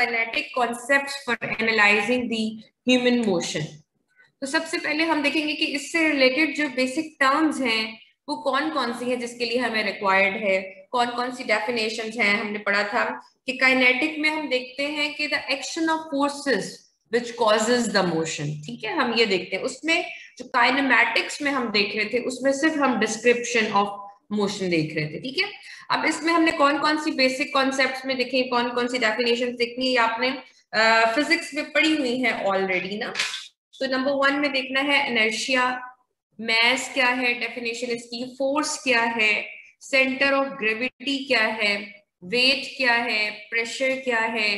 kinetic concepts for analyzing the human motion. तो सबसे पहले हम देखेंगे कि इससे रिलेटेड जो बेसिक टर्म्स हैं, वो कौन कौन सी हैं जिसके लिए हमें रिक्वायर्ड है? कौन कौन सी डेफिनेशंस हैं? हमने पढ़ा था कि काइनेटिक में हम देखते हैं कि the action of forces which causes the motion ठीक है? हम ये देखते हैं। उसमें जो काइनेमेटिक्स में हम देख रहे थे, उसमें सिर्फ़ हम डिस्क्रिप्शन ऑफ़ मोशन देख रहे थे ठीक है? अब इसमें हमने कौन कौन सी बेसिक कॉन्सेप्ट में देखे कौन कौन सी डेफिनेशन देखनी है आपने फिजिक्स uh, में पढ़ी हुई है ऑलरेडी ना? तो नंबर वन में देखना है एनर्शिया मैस क्या है डेफिनेशन इसकी फोर्स क्या है सेंटर ऑफ़ ग्रेविटी क्या है वेट क्या है प्रेशर क्या है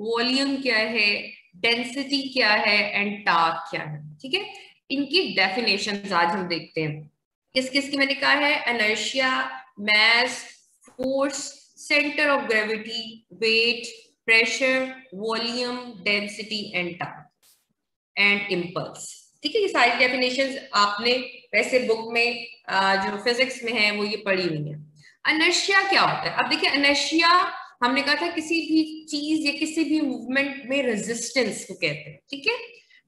वॉल्यूम क्या है डेंसिटी क्या है एंड टाक क्या है ठीक है? इनकी डेफिनेशन आज हम देखते हैं। किस किस की मैंने कहा है? Inertia mass force centre of gravity weight pressure volume density and torque and impulse ठीक है, ये सारी डेफिनेशन आपने वैसे बुक में जो फिजिक्स में है, वो ये पढ़ी हुई है। अनर्शिया क्या होता है? अब देखिए अनर्शिया हमने कहा था किसी भी चीज़ या किसी भी मूवमेंट में रेजिस्टेंस को कहते हैं। ठीक है?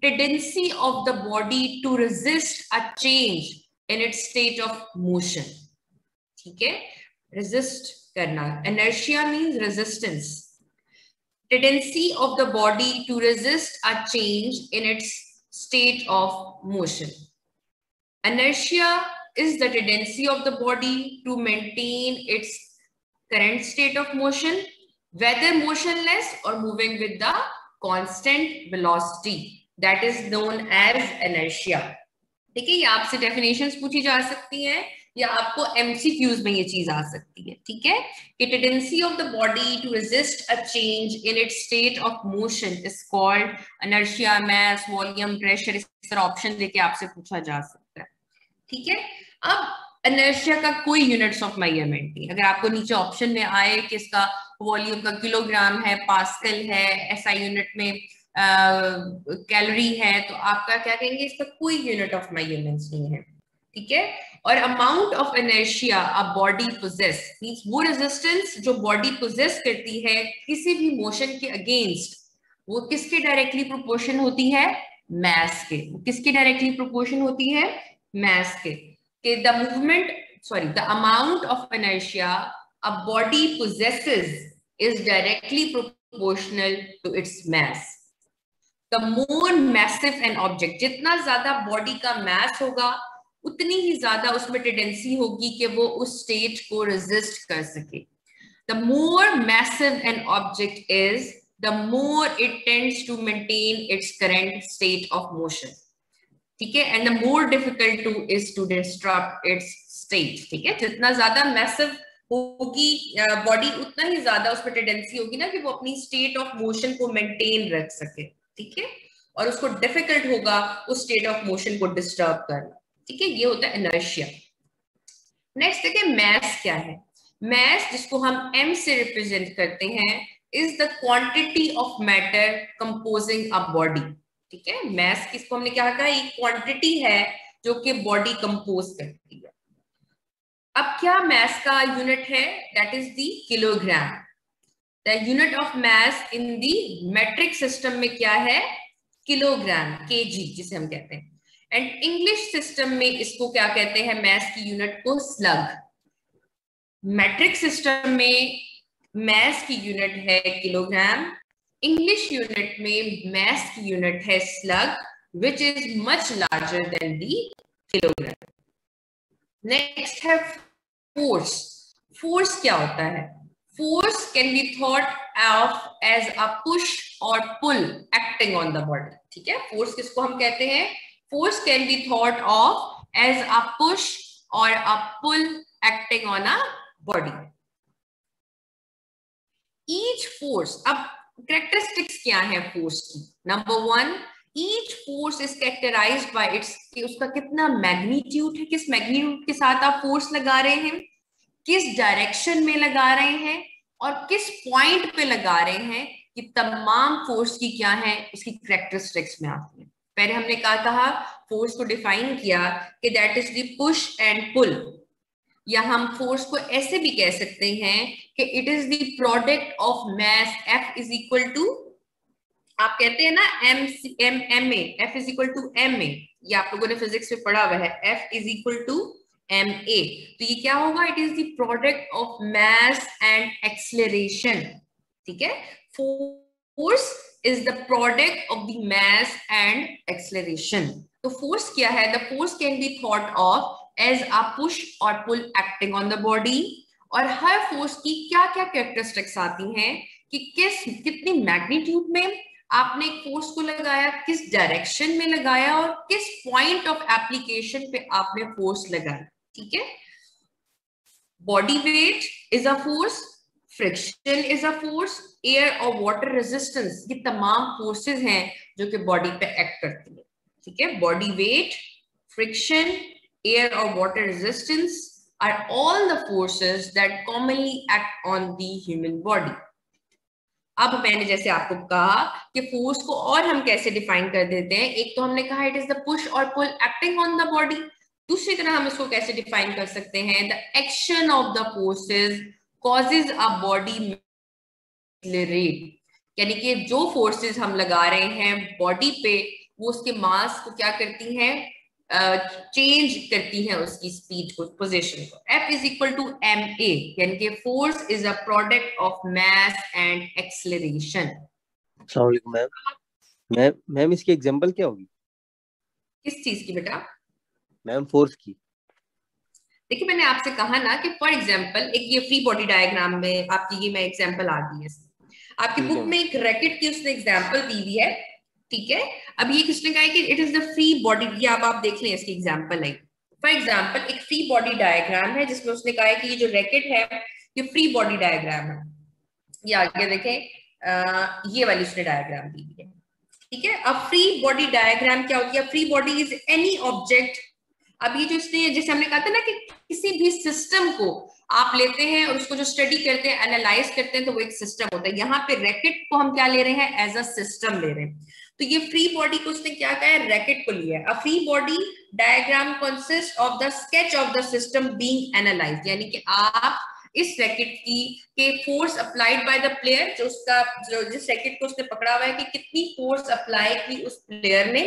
Tendency of the body to resist a change in its state of motion. Okay? Resist karna. Inertia means resistance. Tendency of the body to resist a change in its state of motion. Inertia is the tendency of the body to maintain its current state of motion, whether motionless or moving with the constant velocity. That is known as inertia. ठीक है ये आपसे definitions पूछी जा सकती हैं, या आपको एमसीक्यूज में ये चीज़ आ सकती है, ठीक है? कि tendency of the body to resist a change in its state of motion is called inertia mass volume pressure इस तरह ऑप्शन देके आपसे पूछा जा सकता है, ठीक है? अब अनर्शिया का कोई यूनिट्स ऑफ़ मेज़रमेंट नहीं। अगर आपको नीचे ऑप्शन में आए कि इसका वॉल्यूम का किलोग्राम है पास्कल है ऐसा यूनिट में कैलोरी है तो आपका क्या कहेंगे, इसका कोई यूनिट ऑफ़ मेजरमेंट्स नहीं है, ठीक है? और amount of inertia a body possesses means वो रेजिस्टेंस जो बॉडी पोजेस करती है, किसी भी मोशन के अगेंस्ट वो किसके डायरेक्टली प्रोपोर्शन होती है? मैस के। किसके डायरेक्टली प्रोपोर्शन होती है? मैस के। कि the movement sorry the amount of inertia a body possesses is directly proportional to its mass the more massive an object जितना ज़्यादा बॉडी का मैस होगा, उतनी ही ज़्यादा उसमें टेंडेंसी होगी कि वो उस स्टेट को रेजिस्ट कर सके। The more massive an object is the more it tends to maintain its current state of motion ठीक है? And the more difficult to is to disrupt its state ठीक है? जितना ज़्यादा मैसिव होगी बॉडी उतना ही ज़्यादा उसमें टेंडेंसी होगी ना कि वो अपनी स्टेट ऑफ़ मोशन को मेंटेन रख सके। ठीक है? और उसको डिफ़िकल्ट होगा, उस स्टेट ऑफ़ मोशन को डिस्टर्ब करना। ठीक है? ये होता है इनर्शिया नेक्स्ट देखिए मैस क्या है? मैस जिसको हम एम से रिप्रेजेंट करते हैं is the quantity of matter composing a body ठीक है? मैस किसको हमने क्या कहा एक क्वांटिटी है जो कि बॉडी कंपोज करती है। अब क्या मैस का यूनिट है? That is the kilogram the unit of mass in the metric system में क्या है? किलोग्राम केजी जिसे हम कहते हैं। एंड इंग्लिश सिस्टम में इसको क्या कहते हैं? मैथ की यूनिट को स्लग मैट्रिक सिस्टम में मैथ की यूनिट है किलोग्राम इंग्लिश यूनिट में मैथ की यूनिट है slug which is much larger than the kilogram next है फोर्स फोर्स क्या होता है? Force can be thought of as a push or pull acting on the body ठीक है फोर्स किसको हम कहते हैं force can be thought of as a push or a pull acting on a body. Each force, अब characteristics क्या है force की? Number one, each force is characterized by its कि उसका कितना magnitude है किस magnitude के साथ आप force लगा रहे हैं किस डायरेक्शन में लगा रहे हैं और किस पॉइंट पे लगा रहे हैं कि तमाम फोर्स की क्या है, उसकी करेक्टरिस्टिक्स में आती है। पहले हमने कहा था फोर्स को डिफाइन किया कि that is push and pull या हम फोर्स को ऐसे भी कह सकते हैं कि it is the product of mass F is equal to आप कहते हैं ना M M M A F is equal to M A आप लोगों ने फिजिक्स में पढ़ा हुआ है F is equal to M A तो ये क्या होगा? It is the product of mass and acceleration ठीक है? Force is the product of the mass and acceleration तो फोर्स क्या है? The force can be thought of as a push or pull acting on the body और हर force की क्या क्या कैरेक्टरिस्टिक्स आती हैं? कि किस, कितनी मैग्नीट्यूड में आपने एक फोर्स को लगाया, किस डायरेक्शन में लगाया और किस पॉइंट ऑफ़ एप्लीकेशन पे आपने फोर्स लगाया। ठीक है? Body weight is a force friction is a force air or water resistance ये तमाम फोर्सेस हैं जो कि बॉडी पे एक्ट करती है। ठीक है? Body weight friction air or water resistance are all the forces that commonly act on the human body. अब मैंने जैसे आपको कहा कि फोर्स को और हम कैसे डिफाइन कर देते हैं, एक तो हमने कहा it is the push or pull acting on the body दूसरी तरह हम इसको कैसे डिफाइन कर सकते हैं? The action of the forces causes a body यानी कि जो फोर्सेस हम लगा रहे हैं बॉडी पे वो उसके मास को क्या करती हैं? चेंज uh, करती है उसकी स्पीड को पोजीशन को. F is equal to M A यानी कि force is a product of mass and acceleration ma'am ma'am ma'am इसकी एग्जांपल क्या होगी? किस चीज़ की बेटा? मैम फोर्स की। देखिए मैंने आपसे कहा ना कि फॉर एग्जांपल एक ये फ्री बॉडी डायग्राम में आपकी ये मैं एग्जांपल आ गई है। आपकी बुक में एक रैकेट की उसने एग्जांपल दी हुई है ठीक है? अब ये किसने कहा है कि it is the free body ये अब आप देख लें इसकी एग्ज़ाम्पल है फॉर एग्ज़ाम्पल एक फ्री बॉडी डायग्राम है जिसमें उसने कहा है कि ये जो रैकेट है ये फ्री बॉडी डायग्राम है। ये आगे देखें ये वाली उसने डायग्राम दी हुई है ठीक है? अब फ्री बॉडी डायग्राम क्या होती है? Free body is any object ये जो इसने, जैसे हमने कहा था ना कि किसी भी सिस्टम को आप लेते हैं और उसको जो स्टडी करते हैं एनालाइज करते हैं तो वो एक सिस्टम होता है। यहाँ पे रैकेट को हम क्या ले रहे हैं? एज अ सिस्टम ले रहे हैं। तो ये फ्री बॉडी को उसने क्या कहा है? रैकेट को लिया है। A free body diagram consist of the sketch of the system being analyse यानी कि आप इस रैकेट की, के force applied by the player जो उसका, जो जिस रैकेट को उसने पकड़ा हुआ है कि कितनी फोर्स अप्लाई की उस प्लेयर ने।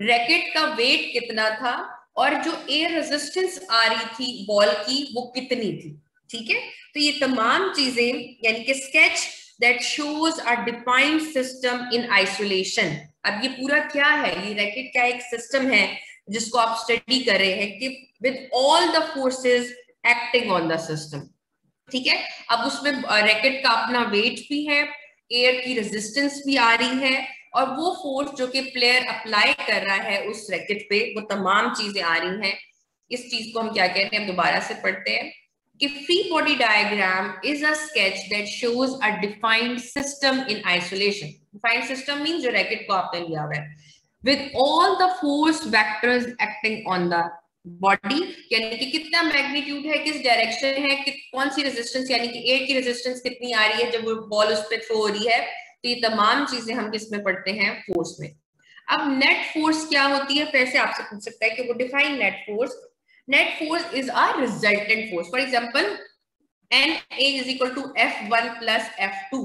रैकेट का वेट कितना था? और जो एयर रेजिस्टेंस आ रही थी बॉल की, वो कितनी थी? ठीक है? तो ये तमाम चीज़ें, यानी कि sketch that shows are defined system in isolation अब ये पूरा क्या है? ये रैकेट का एक सिस्टम है जिसको आप स्टडी कर रहे हैं कि with all the forces acting on the system ठीक है? अब उसमें रैकेट का अपना वेट भी है एयर की रेजिस्टेंस भी आ रही है और वो फोर्स जो कि प्लेयर अप्लाई कर रहा है उस रैकेट पे वो तमाम चीज़ें आ रही हैं इस चीज़ को हम क्या कहते हैं दोबारा से पढ़ते हैं कि free body diagram is a sketch that shows a defined system in isolation. Defined system means जो रैकेट को आपने लिया हुआ है with all the force vectors acting on the body यानी कि कितना मैग्नीट्यूड है किस डायरेक्शन है कि, कौन सी रेजिस्टेंस यानी कि एयर की रेजिस्टेंस कितनी आ रही है जब वो बॉल उस पर थ्रो हो रही है तो ये तमाम चीज़ें हम किसमें पढ़ते हैं? फोर्स में। अब नेट फोर्स क्या होती है? फिर से आपसे पूछ सकता है कि वो define net force net force is a resultant force for example na is equal to f1 plus f2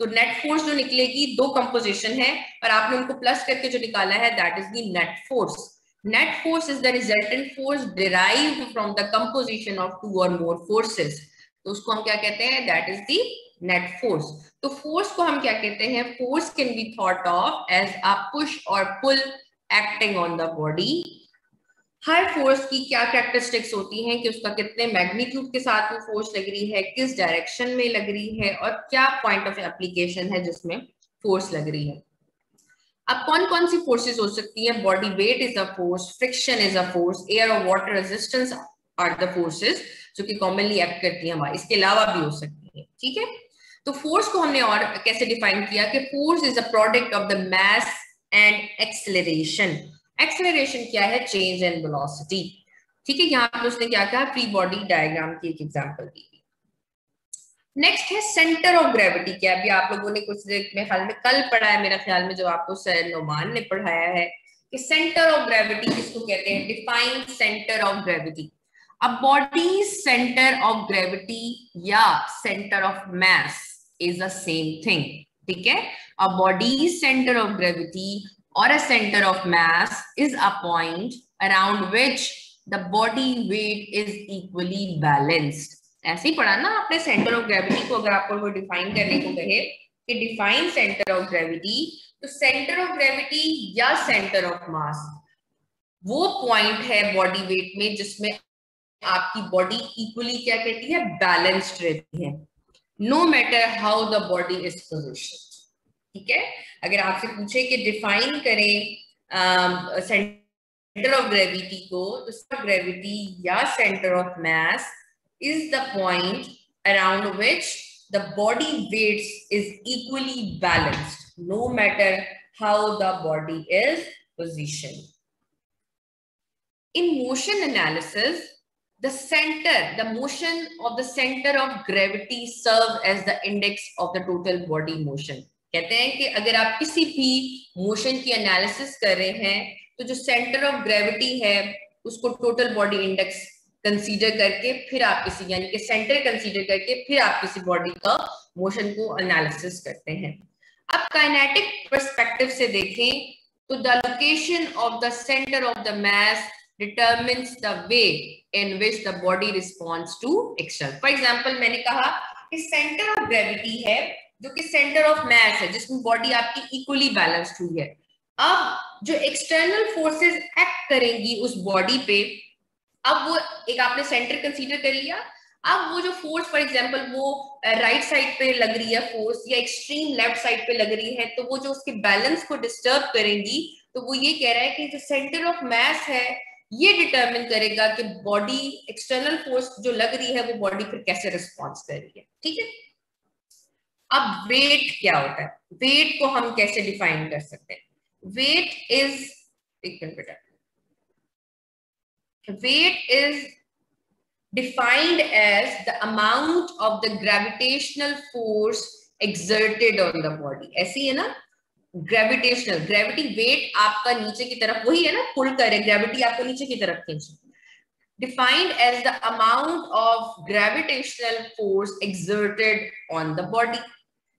तो नेट फोर्स जो निकलेगी, दो कंपोजिशन है और आपने उनको प्लस करके जो निकाला है that is the net force net force is the resultant force derived from the composition of two or more forces तो उसको हम क्या कहते हैं? That is the net force तो फोर्स को हम क्या कहते हैं? Force can be thought of as a push or pull acting on the body her force की क्या कैरेक्टरिस्टिक्स होती हैं कि उसका कितने मैग्नीट्यूड के साथ वो फोर्स लग रही है, किस डायरेक्शन में लग रही है और क्या पॉइंट ऑफ़ एप्लीकेशन है जिसमें फोर्स लग रही है? अब कौन कौन सी फोर्सेस हो सकती है? Body weight is a force friction is a force air or water resistance are the forces जो कि कॉमनली एक्ट करती है हमारी। इसके अलावा भी हो सकती है, ठीक है? तो फोर्स को हमने और कैसे डिफाइन किया कि force is a product of the mass and acceleration acceleration क्या है? चेंज इन वेलोसिटी ठीक है, यहाँ पे उसने क्या कहा? फ्री बॉडी डायग्राम की एक एग्जांपल दी नेक्स्ट है सेंटर ऑफ़ ग्रेविटी क्या अभी आप लोगों ने कुछ मेरे ख्याल में कल पढ़ा है, मेरे ख्याल में जो आपको सर नोमान ने पढ़ाया है कि सेंटर ऑफ़ ग्रेविटी किसको कहते हैं? Define centre of gravity a body centre of gravity या centre of mass. Is the same thing. ठीक है? A body's center of gravity or a center of mass is a point around which the body weight is equally balanced. ऐसे ही पढ़ा ना आपने centre of gravity को, अगर आपको वो डिफाइन करने को कहे, कि डिफाइन सेंटर ऑफ़ ग्रेविटी तो सेंटर ऑफ़ ग्रेविटी या सेंटर ऑफ़ मास वो पॉइंट है बॉडी वेट में जिसमें आपकी बॉडी इक्वली क्या कहती है? बैलेंस्ड रहती है। No matter how the body is position ठीक है? अगर आपसे पूछे कि डिफाइन करें सेंटर ऑफ़ ग्रेविटी को तो ग्रेविटी या centre of mass is the point around which the body weights is equally balanced no matter how the body is position in motion analysis the center, the motion of the center of gravity serve as the index of the total body motion. कहते हैं कि अगर आप किसी भी motion की analysis कर रहे हैं तो जो सेंटर ऑफ़ ग्रेविटी है उसको टोटल बॉडी इंडेक्स कंसीडर करके फिर आप किसी यानी कि सेंटर कंसीडर करके फिर आप किसी बॉडी का मोशन को एनालिसिस करते हैं अब काइनेटिक परस्पेक्टिव से देखें तो the location of the centre of the mass determines the way in which the body responds to external. For example, मैंने कहा कि center of gravity है जो कि center of mass है जिसमें body आपकी equally balanced हुई है अब जो external forces act करेंगी उस body पे अब वो एक आपने center consider कर लिया अब वो जो फोर्स फॉर एग्जांपल वो राइट uh, साइड पे लग रही है फोर्स या एक्सट्रीम लेफ़्ट साइड पे लग रही है तो वो जो उसके बैलेंस को डिस्टर्ब करेंगी तो वो ये कह रहा है कि जो सेंटर ऑफ़ मैस है ये डिटरमिन करेगा कि बॉडी एक्सटर्नल फोर्स जो लग रही है, वो बॉडी फिर कैसे रिस्पॉन्स कर रही है। ठीक है? अब वेट क्या होता है? वेट को हम कैसे डिफाइन कर सकते हैं? वेट इज़ एक मिनट बेटा। Weight is defined as the amount of the gravitational force exerted on the body ऐसी है ना? ग्रेविटेशनल ग्रेविटी वेट आपका नीचे की तरफ़, वही है ना पुल करे ग्रेविटी आपको नीचे की तरफ़ खींचे as the amount of gravitational force exerted on the body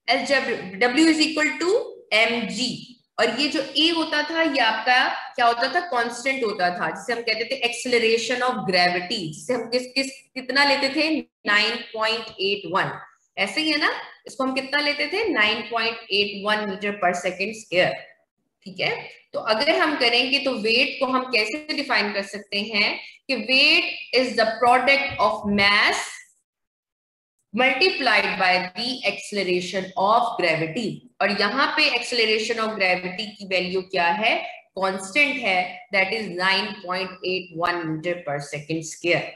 as W is equal to M G और ये जो ए होता था, ये आपका क्या होता था? कांस्टेंट होता था, जिसे हम कहते थे एक्सेलरेशन ऑफ़ ग्रेविटी जिसे हम किस किस, कितना लेते थे? 9.81 ऐसे ही है ना? इसको हम कितना लेते थे? 9.81 मीटर पर सेकेंड स्क्वायर ठीक है? तो अगर हम करेंगे तो वेट को हम कैसे डिफाइन कर सकते हैं कि weight is the product of mass multiplied by the acceleration of gravity और यहाँ पे एक्सलरेशन ऑफ़ ग्रेविटी की वैल्यू क्या है? कांस्टेंट है. That is 9.81 metre per second square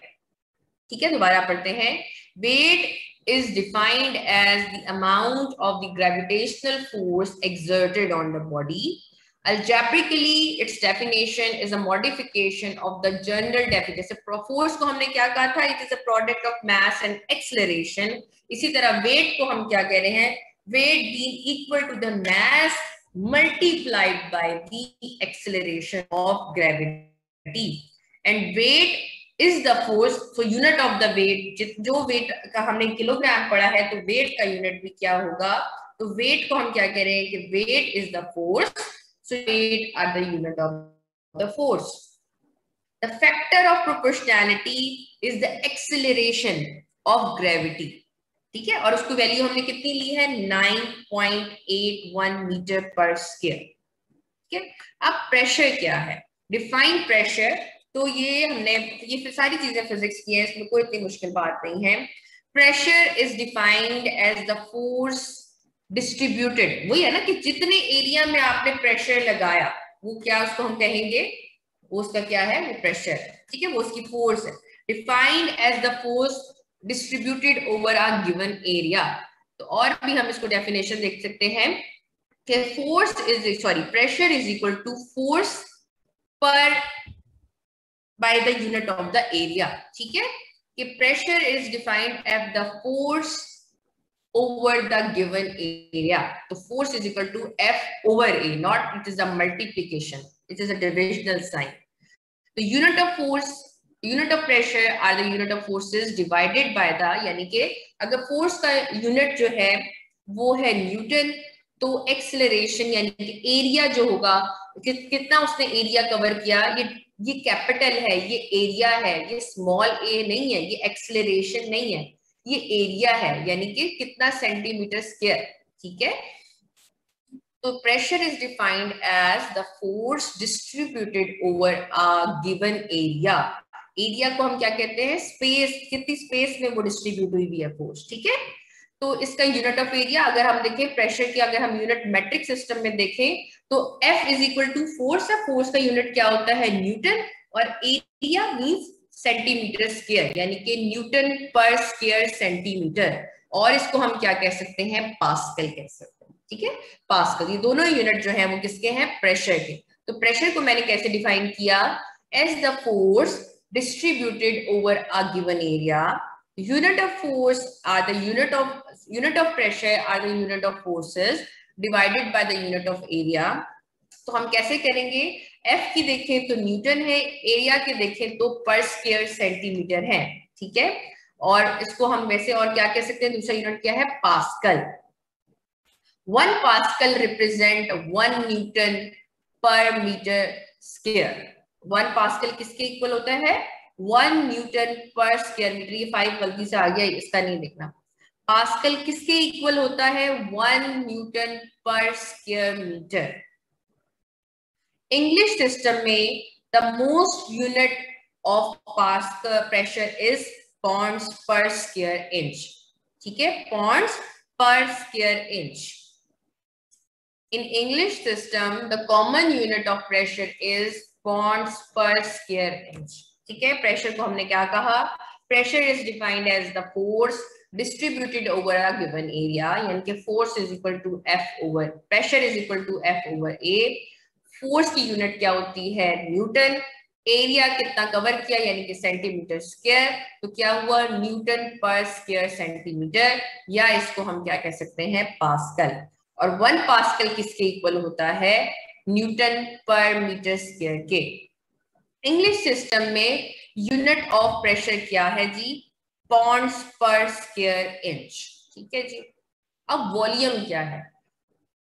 ठीक है? दोबारा पढ़ते हैं. Weight is defined as the amount of the gravitational force exerted on the body. Algebraically, its definition is a modification of the general definition. Force को हमने क्या कहा था? It is a product of mass and acceleration. इसी तरह weight को हम क्या कह रहे हैं? Weight being equal to the mass multiplied by the acceleration of gravity. And weight is the force so unit of the weight जो weight का हमने किलोग्राम पढ़ा है तो वेट का यूनिट भी क्या होगा? तो वेट को हम क्या कह रहे हैं कि weight is the force so weight are the unit of the force the factor of proportionality is the acceleration of gravity ठीक है? और उसकी वैल्यू हमने कितनी ली है? 9.81 मीटर पर स्क्वायर ठीक है? अब प्रेशर क्या है? डिफाइन प्रेशर तो ये हमने, ये सारी चीज़ें फिजिक्स की है, इसमें कोई इतनी मुश्किल बात नहीं है। Pressure is defined as the force distributed वही है ना कि जितने एरिया में आपने प्रेशर लगाया, वो क्या उसको हम कहेंगे? वो उसका क्या है? वो प्रेशर ठीक है? वो उसकी फोर्स है। Defined as the force distributed over a given area तो और भी हम इसको डेफिनेशन देख सकते हैं कि force is sorry pressure is equal to force per by the unit of the area ठीक है कि pressure is defined as the force over the given area so force is equal to f over a not it is a multiplication it is a divisional sign the unit of force unit of pressure are the unit of forces divided by the यानी कि अगर force का unit जो है वो है Newton तो acceleration यानी कि एरिया जो होगा कि, कितना उसने एरिया कवर किया ये ये कैपिटल है, ये एरिया है, ये स्मॉल ए नहीं है, ये एक्सेलरेशन नहीं है, ये एरिया है, यानी कि कितना सेंटीमीटर स्क्वायर ठीक है? तो pressure is defined as the force distributed over a given area area को हम क्या कहते हैं? स्पेस कितनी स्पेस में वो डिस्ट्रीब्यूट हुई हुई है फोर्स ठीक है? तो इसका यूनिट ऑफ़ एरिया अगर हम देखें प्रेशर की अगर हम यूनिट मेट्रिक सिस्टम में देखें तो F is equal to force है। फोर्स का यूनिट क्या होता है? न्यूटन और एरिया मींस सेंटीमीटर स्क्वायर यानी कि न्यूटन पर स्क्वायर सेंटीमीटर और इसको हम क्या कह सकते हैं? पास्कल कह सकते हैं। ठीक है? पास्कल ये दोनों यूनिट जो है, वो किसके हैं? प्रेशर के। तो प्रेशर को मैंने कैसे डिफाइन किया? As the force distributed over a given area unit of force are the unit of unit of pressure are the unit of forces divided by the unit of area. तो हम कैसे करेंगे? F की देखें तो Newton है area की देखें तो पर स्क्वायर सेंटीमीटर है, ठीक है? और इसको हम वैसे और क्या कह सकते हैं? दूसरा यूनिट क्या है? Pascal one pascal represent one newton per metre square one pascal किसके इक्वल होता है? One newton per square metre ये फाइव गलती से आ गया, इसका नहीं देखना। पास्कल किसके इक्वल होता है? One newton per square metre English system में the most unit of pascal pressure is pounds per square inch ठीक है? Pounds per square inch in english system, the common unit of pressure is pounds per square inch. ठीक है? Pressure को हमने क्या कहा? Pressure is defined as the force distributed over a given area यानी कि force is equal to F over pressure is equal to F over A force की unit क्या होती है? न्यूटन एरिया कितना कवर किया? यानी कि सेंटीमीटर स्क्वायर तो क्या हुआ? न्यूटन पर स्क्वायर सेंटीमीटर या इसको हम क्या कह सकते हैं? पास्कल और वन पास्कल किसके इक्वल होता है? न्यूटन पर मीटर स्क्वायर के. इंग्लिश सिस्टम में यूनिट ऑफ़ प्रेशर क्या है जी? Pounds per square inch. ठीक है जी? अब वॉल्यूम क्या है?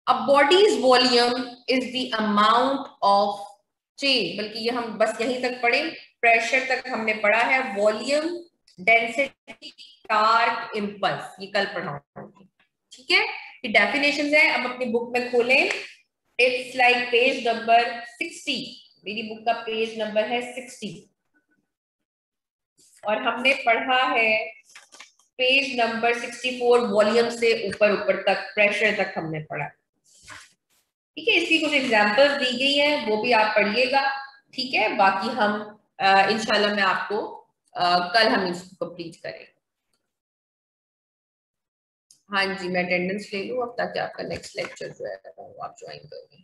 अब bodies volume is the amount of change बल्कि ये हम बस यहीं तक पढ़े प्रेशर तक हमने पढ़ा है, वॉल्यूम डेंसिटी टार्क इम्पल्स ये कल पढ़ा ठीक है? ये डेफिनेशन है, अब अपनी बुक में खोलें। It's like page number sixty मेरी बुक का पेज नंबर है सिक्सटी और हमने पढ़ा है page number sixty four volume से ऊपर ऊपर तक प्रेशर तक हमने पढ़ा। ठीक है इसकी कुछ एग्जाम्पल्स दी गई हैं वो भी आप पढ़िएगा। ठीक है बाकी हम इनशाला मैं आपको आ, कल हम इसको कंप्लीट करें हाँ जी मैं अटेंडेंस ले लूँ अब ताकि आपका नेक्स्ट लेक्चर जो है वो आप ज्वाइन करें